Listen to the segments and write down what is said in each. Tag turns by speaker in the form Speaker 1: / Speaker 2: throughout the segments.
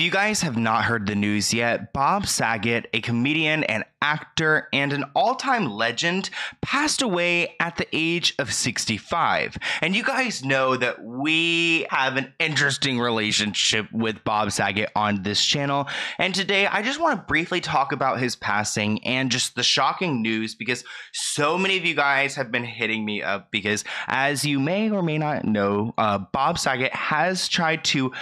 Speaker 1: If you guys have not heard the news yet, Bob Saget, a comedian and actor and an all time legend, passed away at the age of 65. And you guys know that we have an interesting relationship with Bob Saget on this channel. And today I just want to briefly talk about his passing and just the shocking news because so many of you guys have been hitting me up because, as you may or may not know, uh, Bob Saget has tried to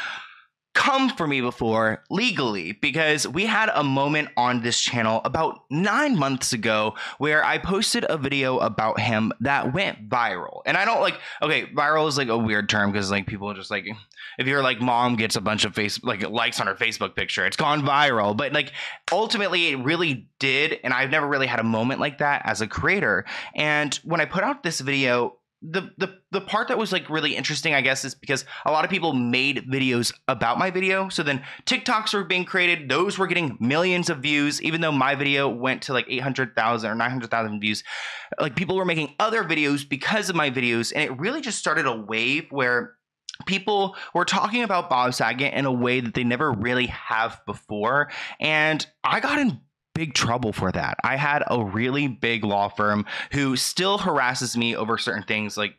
Speaker 1: come for me before legally because we had a moment on this channel about nine months ago where I posted a video about him that went viral. And I don't like, okay, viral is like a weird term because like people just like, if your like mom gets a bunch of face like likes on her Facebook picture, it's gone viral. But like ultimately, it really did. And I've never really had a moment like that as a creator. And when I put out this video, the the the part that was like really interesting i guess is because a lot of people made videos about my video. So then tiktoks were being created. Those were getting millions of views even though my video went to like 800000 or 900000 views. Like people were making other videos because of my videos and it really just started a wave where people were talking about bob saget in a way that they never really have before. And i got in big trouble for that. I had a really big law firm who still harasses me over certain things like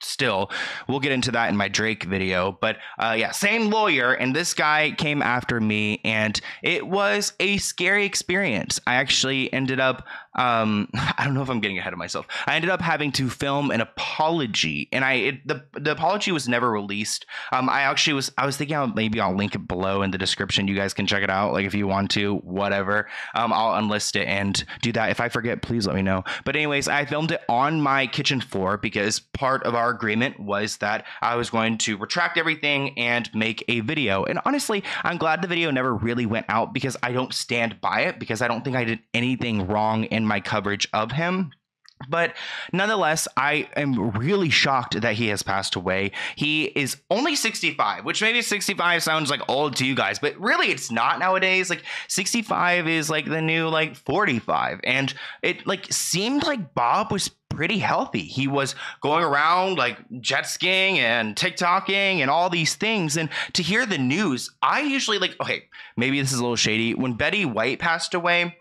Speaker 1: still we'll get into that in my drake video but uh, yeah same lawyer and this guy came after me and it was a scary experience i actually ended up um, I don't know if I'm getting ahead of myself. I ended up having to film an apology, and I it, the the apology was never released. Um, I actually was I was thinking I'll, maybe I'll link it below in the description. You guys can check it out, like if you want to, whatever. Um, I'll unlist it and do that. If I forget, please let me know. But anyways, I filmed it on my kitchen floor because part of our agreement was that I was going to retract everything and make a video. And honestly, I'm glad the video never really went out because I don't stand by it because I don't think I did anything wrong in my coverage of him. But nonetheless, I am really shocked that he has passed away. He is only 65, which maybe 65 sounds like old to you guys, but really it's not nowadays. Like 65 is like the new like 45. And it like seemed like Bob was pretty healthy. He was going around like jet skiing and TikToking and all these things. And to hear the news, I usually like, okay, maybe this is a little shady. When Betty White passed away,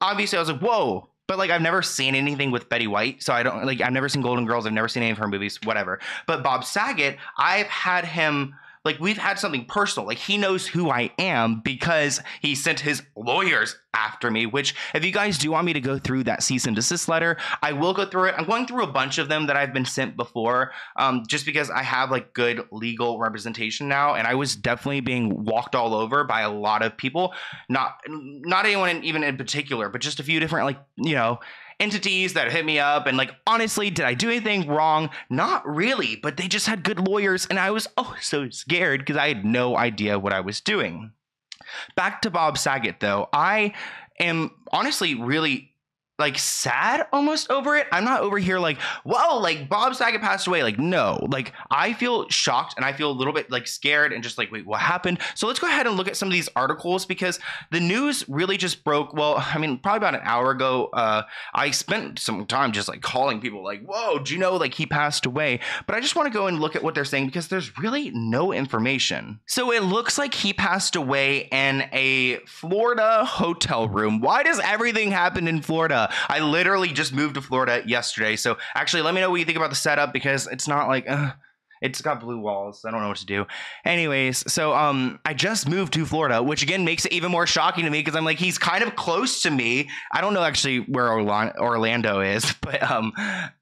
Speaker 1: obviously I was like, whoa, but like I've never seen anything with Betty White, so I don't like I've never seen Golden Girls, I've never seen any of her movies, whatever. But Bob Saget, I've had him like we've had something personal. Like he knows who I am because he sent his lawyers after me. Which, if you guys do want me to go through that cease and desist letter, I will go through it. I'm going through a bunch of them that I've been sent before, um, just because I have like good legal representation now, and I was definitely being walked all over by a lot of people. Not not anyone in, even in particular, but just a few different like you know entities that hit me up and like honestly did i do anything wrong? Not really but they just had good lawyers and i was oh so scared because i had no idea what i was doing. Back to bob saget though i am honestly really like sad almost over it. I'm not over here like, whoa, like Bob Saget passed away. Like, no, like I feel shocked and I feel a little bit like scared and just like, wait, what happened? So let's go ahead and look at some of these articles because the news really just broke. Well, I mean, probably about an hour ago, uh, I spent some time just like calling people like, whoa, do you know like he passed away? But I just want to go and look at what they're saying because there's really no information. So it looks like he passed away in a Florida hotel room. Why does everything happen in Florida? I literally just moved to Florida yesterday. So actually, let me know what you think about the setup because it's not like. Uh, it's got blue walls. I don't know what to do. Anyways, so um, I just moved to Florida, which again makes it even more shocking to me because I'm like, he's kind of close to me. I don't know actually where Orlando is, but um,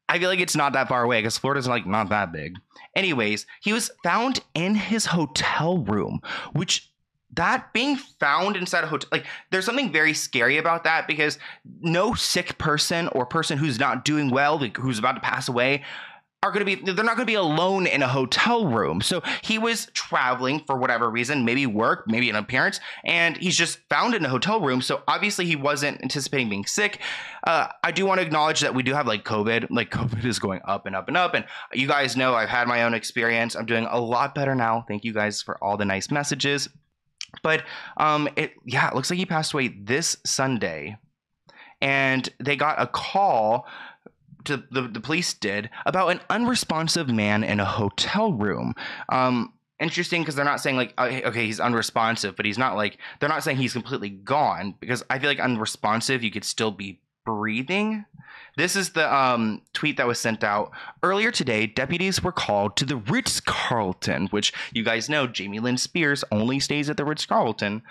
Speaker 1: I feel like it's not that far away because Florida's like not that big. Anyways, he was found in his hotel room, which that being found inside a hotel like there's something very scary about that because no sick person or person who's not doing well who's about to pass away are going to be they're not going to be alone in a hotel room. So he was traveling for whatever reason maybe work maybe an appearance and he's just found in a hotel room. So obviously he wasn't anticipating being sick. Uh, i do want to acknowledge that we do have like covid like covid is going up and up and up and you guys know i've had my own experience. I'm doing a lot better now. Thank you guys for all the nice messages but um, it yeah, it looks like he passed away this Sunday, and they got a call. To the, the police did about an unresponsive man in a hotel room. Um, interesting because they're not saying like uh, okay he's unresponsive, but he's not like they're not saying he's completely gone because I feel like unresponsive you could still be breathing. This is the um, tweet that was sent out earlier today. Deputies were called to the Ritz Carlton, which you guys know Jamie Lynn Spears only stays at the Ritz Carlton.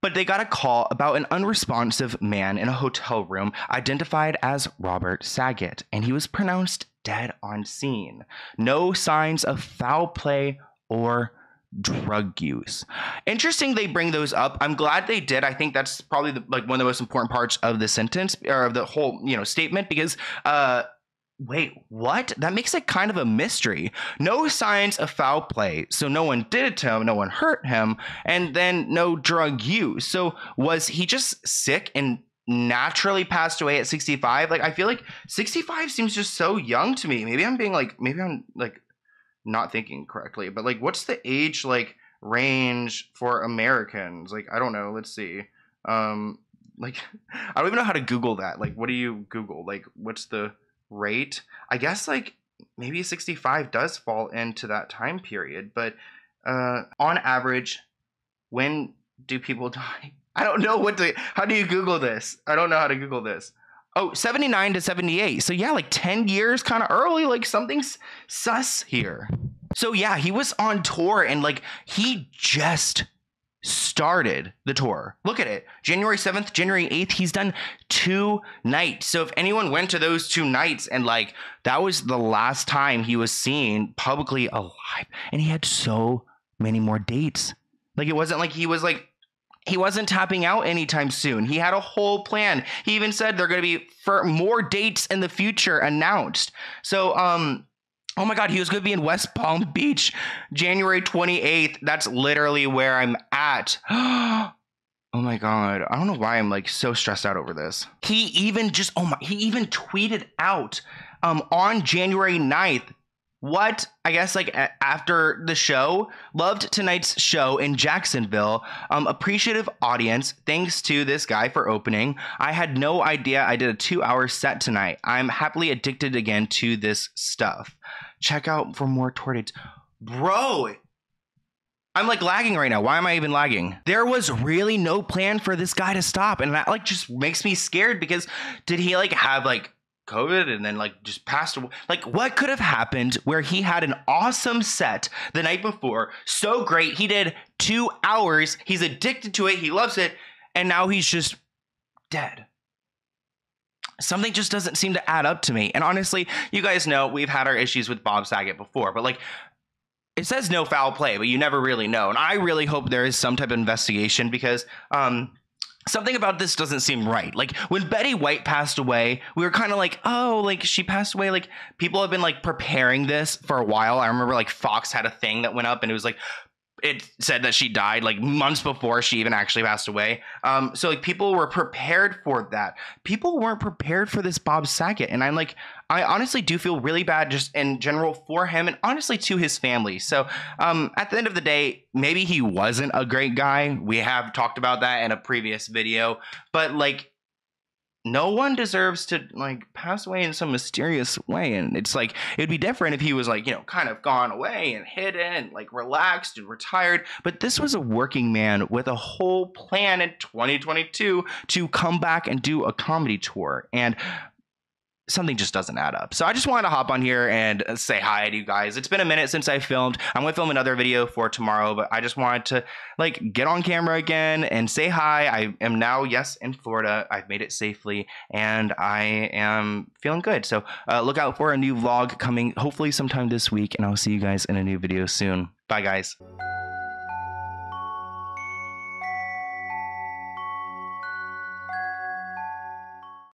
Speaker 1: But they got a call about an unresponsive man in a hotel room identified as Robert Saget, and he was pronounced dead on scene. No signs of foul play or drug use. Interesting they bring those up. I'm glad they did. I think that's probably the, like one of the most important parts of the sentence or of the whole, you know, statement because uh wait, what? That makes it kind of a mystery. No signs of foul play. So no one did it to him, no one hurt him, and then no drug use. So was he just sick and naturally passed away at 65? Like I feel like 65 seems just so young to me. Maybe I'm being like maybe I'm like not thinking correctly, but like, what's the age like range for Americans? Like, I don't know. Let's see. Um, like, I don't even know how to Google that. Like, what do you Google? Like, what's the rate? I guess like maybe 65 does fall into that time period, but uh, on average, when do people die? I don't know what to. How do you Google this? I don't know how to Google this. Oh, 79 to 78. So yeah, like 10 years kind of early. Like something's sus here. So yeah, he was on tour and like he just started the tour. Look at it. January 7th, January 8th, he's done two nights. So if anyone went to those two nights and like that was the last time he was seen publicly alive and he had so many more dates. Like it wasn't like he was like he wasn't tapping out anytime soon. He had a whole plan. He even said they're going to be for more dates in the future announced. So, um, oh my God, he was going to be in West Palm Beach January 28th. That's literally where I'm at. oh my God. I don't know why I'm like so stressed out over this. He even just, oh my, he even tweeted out um, on January 9th what I guess like after the show, loved tonight's show in Jacksonville. Um, appreciative audience. Thanks to this guy for opening. I had no idea I did a two hour set tonight. I'm happily addicted again to this stuff. Check out for more tour. Bro, I'm like lagging right now. Why am I even lagging? There was really no plan for this guy to stop. And that like just makes me scared because did he like have like COVID and then like just passed away. Like, what could have happened where he had an awesome set the night before? So great. He did two hours. He's addicted to it. He loves it. And now he's just dead. Something just doesn't seem to add up to me. And honestly, you guys know we've had our issues with Bob Saget before, but like, it says no foul play, but you never really know. And I really hope there is some type of investigation because, um, something about this doesn't seem right. Like when Betty White passed away, we were kind of like, oh, like she passed away. Like people have been like preparing this for a while. I remember like Fox had a thing that went up and it was like, it said that she died like months before she even actually passed away. Um, so like people were prepared for that. People weren't prepared for this Bob Saget, and I'm like, I honestly do feel really bad just in general for him, and honestly to his family. So um, at the end of the day, maybe he wasn't a great guy. We have talked about that in a previous video, but like no one deserves to like pass away in some mysterious way and it's like it'd be different if he was like you know kind of gone away and hidden and like relaxed and retired but this was a working man with a whole plan in 2022 to come back and do a comedy tour and something just doesn't add up. So I just wanted to hop on here and say hi to you guys. It's been a minute since I filmed. I'm going to film another video for tomorrow, but I just wanted to like get on camera again and say hi. I am now, yes, in Florida. I've made it safely and I am feeling good. So uh, look out for a new vlog coming hopefully sometime this week and I'll see you guys in a new video soon. Bye guys.